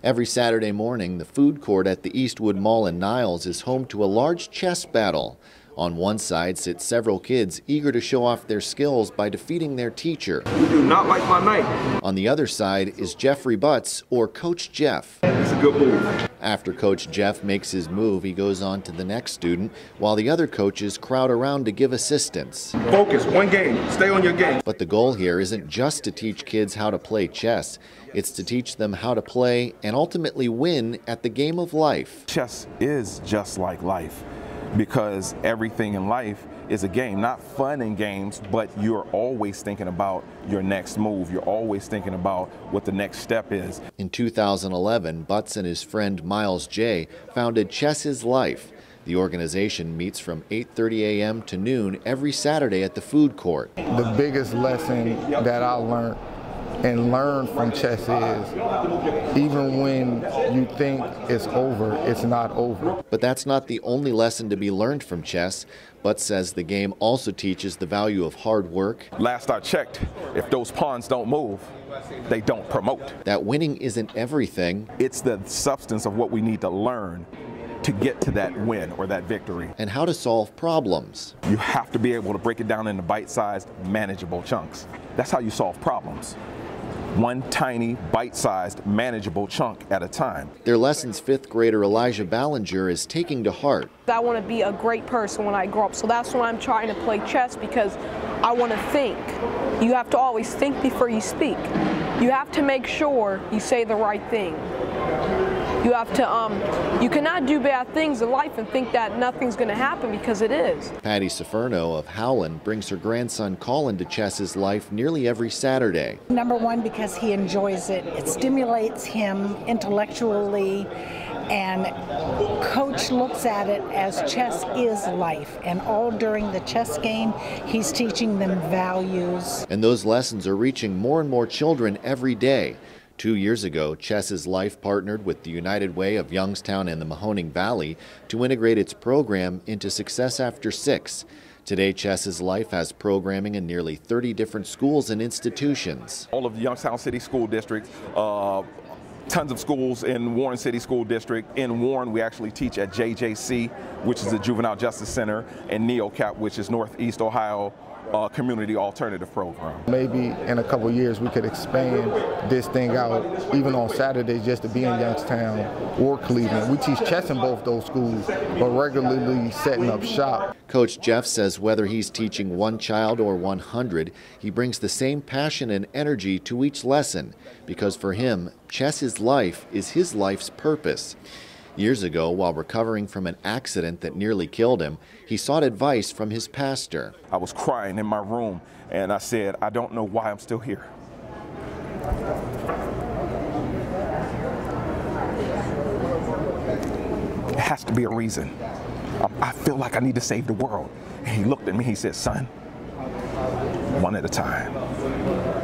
Every Saturday morning, the food court at the Eastwood Mall in Niles is home to a large chess battle. On one side sit several kids eager to show off their skills by defeating their teacher. You do not like my knight. On the other side is Jeffrey Butts, or Coach Jeff. It's a good move. After Coach Jeff makes his move, he goes on to the next student, while the other coaches crowd around to give assistance. Focus, one game. Stay on your game. But the goal here isn't just to teach kids how to play chess, it's to teach them how to play and ultimately win at the game of life. Chess is just like life because everything in life is a game. Not fun in games, but you're always thinking about your next move. You're always thinking about what the next step is. In 2011, Butts and his friend Miles J founded Chess is Life. The organization meets from 8:30 a.m. to noon every Saturday at the food court. The biggest lesson that I learned and learn from chess is even when you think it's over, it's not over. But that's not the only lesson to be learned from chess. Butts says the game also teaches the value of hard work. Last I checked, if those pawns don't move, they don't promote. That winning isn't everything. It's the substance of what we need to learn to get to that win or that victory. And how to solve problems. You have to be able to break it down into bite-sized, manageable chunks. That's how you solve problems one tiny, bite-sized, manageable chunk at a time. Their lessons fifth grader Elijah Ballinger is taking to heart. I want to be a great person when I grow up, so that's why I'm trying to play chess because I want to think. You have to always think before you speak. You have to make sure you say the right thing. You have to, um, you cannot do bad things in life and think that nothing's going to happen because it is. Patty Saferno of Howland brings her grandson Colin to Chess is Life nearly every Saturday. Number one, because he enjoys it. It stimulates him intellectually and coach looks at it as chess is life and all during the chess game he's teaching them values and those lessons are reaching more and more children every day Two years ago, Chess is Life partnered with the United Way of Youngstown and the Mahoning Valley to integrate its program into Success After Six. Today, Chess is Life has programming in nearly 30 different schools and institutions. All of the Youngstown City School District, uh, tons of schools in Warren City School District. In Warren, we actually teach at JJC, which is the Juvenile Justice Center, and NeoCap, which is Northeast Ohio uh, community alternative program. Maybe in a couple years we could expand this thing out, even on Saturdays, just to be in Youngstown or Cleveland. We teach chess in both those schools, but regularly setting up shop. Coach Jeff says whether he's teaching one child or 100, he brings the same passion and energy to each lesson because for him, chess is life is his life's purpose. Years ago, while recovering from an accident that nearly killed him, he sought advice from his pastor. I was crying in my room and I said, I don't know why I'm still here. It has to be a reason. I feel like I need to save the world. And he looked at me, he said, son, one at a time,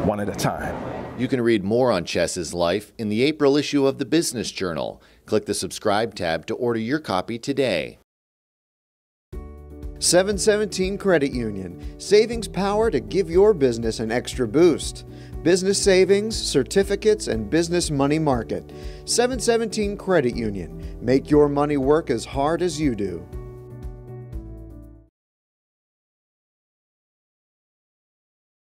one at a time. You can read more on Chess is Life in the April issue of the Business Journal. Click the subscribe tab to order your copy today. 717 Credit Union, savings power to give your business an extra boost. Business savings, certificates, and business money market. 717 Credit Union, make your money work as hard as you do.